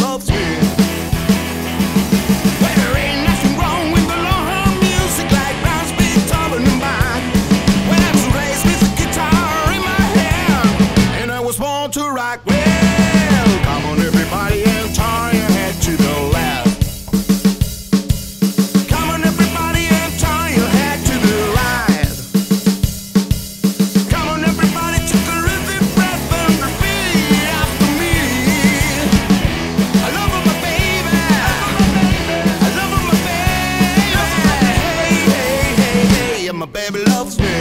loves me. Where baby loves me.